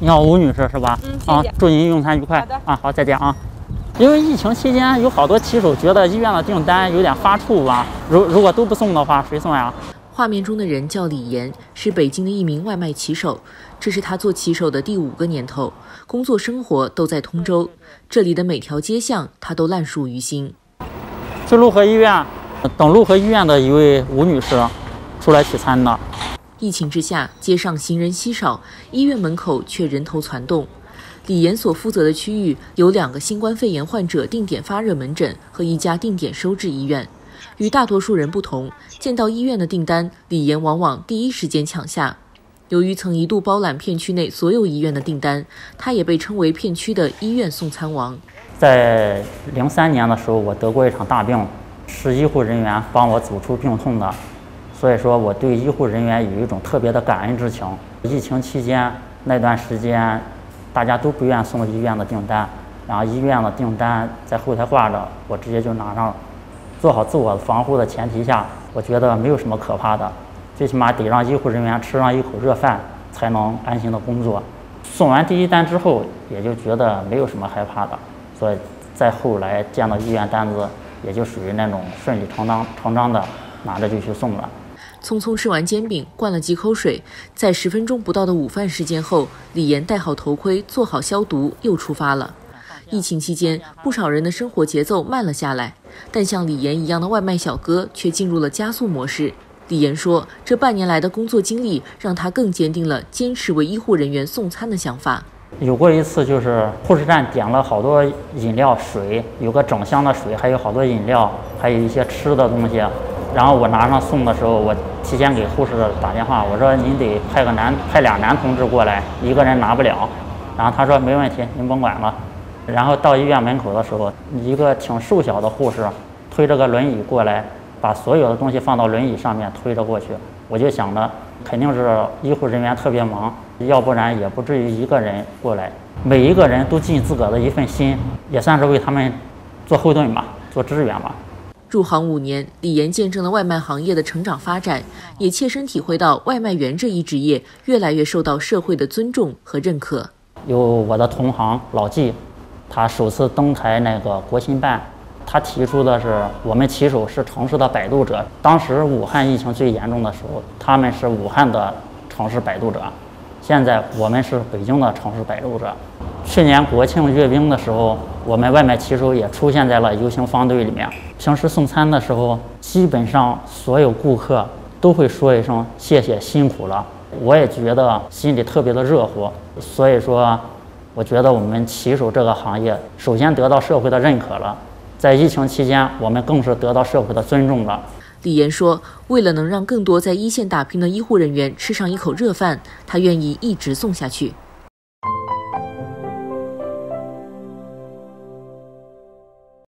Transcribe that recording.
你好，吴女士是吧？嗯，谢啊，。祝您用餐愉快。好的啊，好，再见啊。因为疫情期间，有好多骑手觉得医院的订单有点发怵吧。如如果都不送的话，谁送呀？画面中的人叫李岩，是北京的一名外卖骑手，这是他做骑手的第五个年头，工作生活都在通州，这里的每条街巷他都烂熟于心。去潞河医院，等潞河医院的一位吴女士出来取餐的。疫情之下，街上行人稀少，医院门口却人头攒动。李岩所负责的区域有两个新冠肺炎患者定点发热门诊和一家定点收治医院。与大多数人不同，见到医院的订单，李岩往往第一时间抢下。由于曾一度包揽片区内所有医院的订单，他也被称为片区的医院送餐王。在零三年的时候，我得过一场大病，是医护人员帮我走出病痛的，所以说我对医护人员有一种特别的感恩之情。疫情期间那段时间，大家都不愿送医院的订单，然后医院的订单在后台挂着，我直接就拿上了。做好自我防护的前提下，我觉得没有什么可怕的，最起码得让医护人员吃上一口热饭，才能安心的工作。送完第一单之后，也就觉得没有什么害怕的，所以再后来见到医院单子，也就属于那种顺理成章成章的拿着就去送了。匆匆吃完煎饼，灌了几口水，在十分钟不到的午饭时间后，李岩戴好头盔，做好消毒，又出发了。疫情期间，不少人的生活节奏慢了下来，但像李岩一样的外卖小哥却进入了加速模式。李岩说，这半年来的工作经历让他更坚定了坚持为医护人员送餐的想法。有过一次，就是护士站点了好多饮料、水，有个整箱的水，还有好多饮料，还有一些吃的东西。然后我拿上送的时候，我提前给护士打电话，我说您得派个男派俩男同志过来，一个人拿不了。然后他说没问题，您甭管了。然后到医院门口的时候，一个挺瘦小的护士推着个轮椅过来，把所有的东西放到轮椅上面推着过去。我就想着，肯定是医护人员特别忙，要不然也不至于一个人过来。每一个人都尽自个的一份心，也算是为他们做后盾吧，做支援吧。入行五年，李岩见证了外卖行业的成长发展，也切身体会到外卖员这一职业越来越受到社会的尊重和认可。有我的同行老纪，他首次登台那个国新办，他提出的是我们骑手是城市的摆渡者。当时武汉疫情最严重的时候，他们是武汉的城市摆渡者，现在我们是北京的城市摆渡者。去年国庆阅兵的时候，我们外卖骑手也出现在了游行方队里面。平时送餐的时候，基本上所有顾客都会说一声谢谢，辛苦了。我也觉得心里特别的热乎，所以说，我觉得我们骑手这个行业首先得到社会的认可了，在疫情期间，我们更是得到社会的尊重了。李岩说：“为了能让更多在一线打拼的医护人员吃上一口热饭，他愿意一直送下去。”